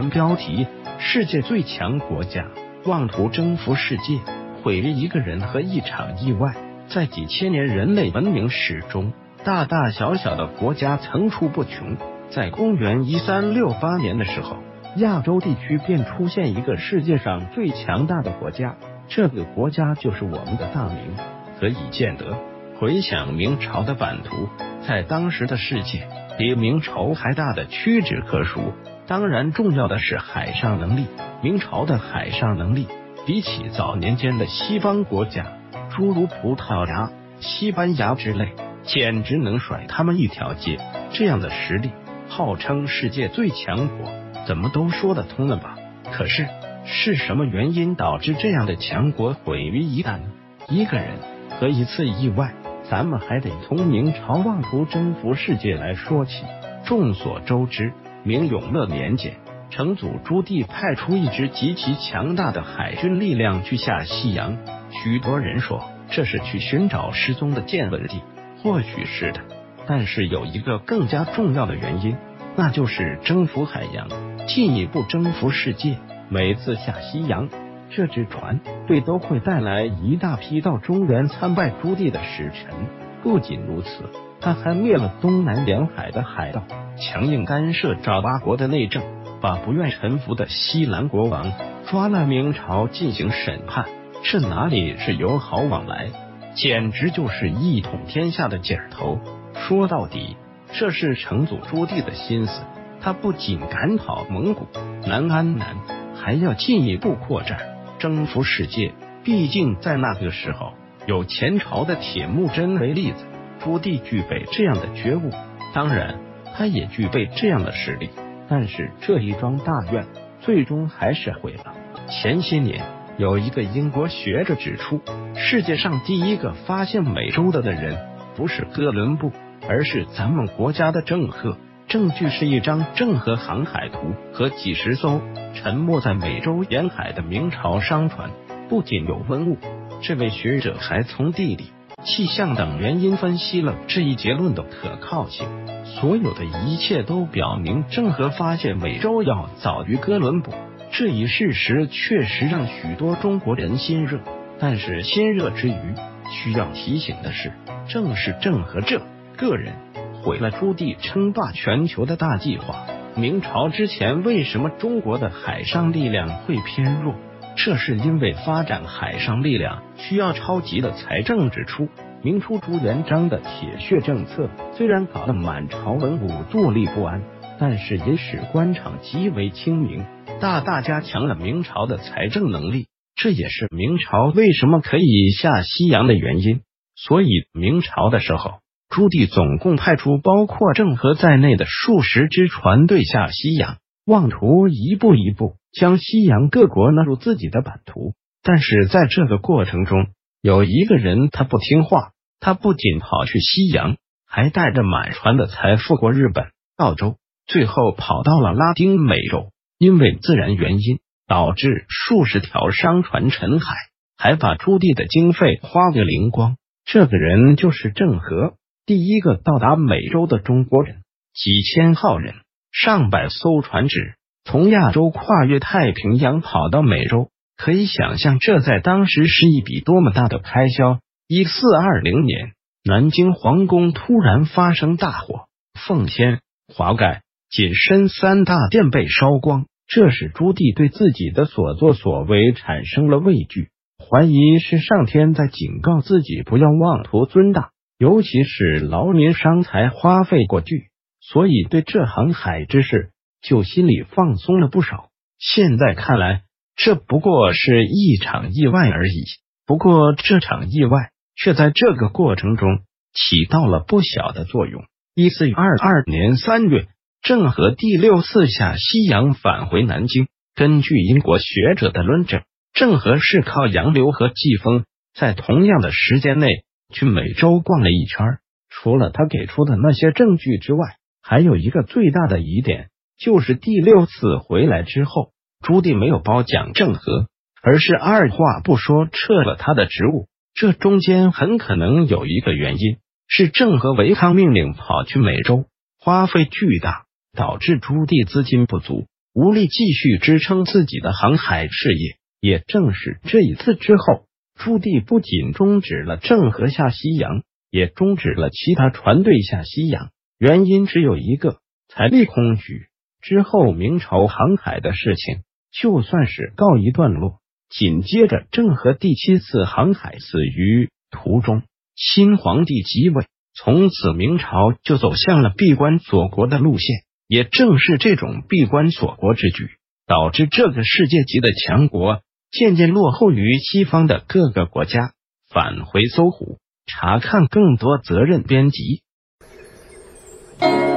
原标题：世界最强国家妄图征服世界，毁于一个人和一场意外。在几千年人类文明史中，大大小小的国家层出不穷。在公元一三六八年的时候，亚洲地区便出现一个世界上最强大的国家，这个国家就是我们的大明。可以见得，回想明朝的版图，在当时的世界，比明朝还大的屈指可数。当然，重要的是海上能力。明朝的海上能力，比起早年间的西方国家，诸如葡萄牙、西班牙之类，简直能甩他们一条街。这样的实力，号称世界最强国，怎么都说得通了吧？可是，是什么原因导致这样的强国毁于一旦呢？一个人。和一次意外，咱们还得从明朝妄图征服世界来说起。众所周知，明永乐年间，成祖朱棣派出一支极其强大的海军力量去下西洋。许多人说这是去寻找失踪的建文帝，或许是的。但是有一个更加重要的原因，那就是征服海洋，进一步征服世界。每次下西洋。这只船队都会带来一大批到中原参拜朱棣的使臣。不仅如此，他还灭了东南沿海的海盗，强硬干涉爪哇国的内政，把不愿臣服的西兰国王抓来明朝进行审判。这哪里是友好往来，简直就是一统天下的劲头。说到底，这是成祖朱棣的心思。他不仅赶跑蒙古、南安南，还要进一步扩展。征服世界，毕竟在那个时候，有前朝的铁木真为例子，朱棣具备这样的觉悟，当然，他也具备这样的实力。但是这一桩大愿，最终还是毁了。前些年，有一个英国学者指出，世界上第一个发现美洲的的人，不是哥伦布，而是咱们国家的郑和。证据是一张郑和航海图和几十艘沉没在美洲沿海的明朝商船。不仅有文物，这位学者还从地理、气象等原因分析了这一结论的可靠性。所有的一切都表明郑和发现美洲要早于哥伦布。这一事实确实让许多中国人心热。但是心热之余，需要提醒的是，正是郑和这个人。毁了朱棣称霸全球的大计划。明朝之前为什么中国的海上力量会偏弱？这是因为发展海上力量需要超级的财政支出。明初朱元璋的铁血政策虽然搞得满朝文武坐立不安，但是也使官场极为清明，大大加强了明朝的财政能力。这也是明朝为什么可以下西洋的原因。所以明朝的时候。朱棣总共派出包括郑和在内的数十支船队下西洋，妄图一步一步将西洋各国纳入自己的版图。但是在这个过程中，有一个人他不听话，他不仅跑去西洋，还带着满船的财富过日本、澳洲，最后跑到了拉丁美洲。因为自然原因，导致数十条商船沉海，还把朱棣的经费花个灵光。这个人就是郑和。第一个到达美洲的中国人，几千号人，上百艘船只从亚洲跨越太平洋跑到美洲，可以想象这在当时是一笔多么大的开销。一四二零年，南京皇宫突然发生大火，奉天、华盖、锦深三大殿被烧光，这使朱棣对自己的所作所为产生了畏惧，怀疑是上天在警告自己不要妄图尊大。尤其是劳民伤财，花费过巨，所以对这航海之事就心里放松了不少。现在看来，这不过是一场意外而已。不过，这场意外却在这个过程中起到了不小的作用。一四二二年三月，郑和第六次下西洋返回南京。根据英国学者的论证，郑和是靠洋流和季风，在同样的时间内。去美洲逛了一圈，除了他给出的那些证据之外，还有一个最大的疑点，就是第六次回来之后，朱棣没有褒奖郑和，而是二话不说撤了他的职务。这中间很可能有一个原因，是郑和违抗命令跑去美洲，花费巨大，导致朱棣资金不足。无力继续支撑自己的航海事业。也正是这一次之后，朱棣不仅终止了郑和下西洋，也终止了其他船队下西洋。原因只有一个：财力空虚。之后，明朝航海的事情就算是告一段落。紧接着，郑和第七次航海死于途中，新皇帝即位，从此明朝就走向了闭关锁国的路线。也正是这种闭关锁国之举，导致这个世界级的强国渐渐落后于西方的各个国家。返回搜狐，查看更多责任编辑。Thank you.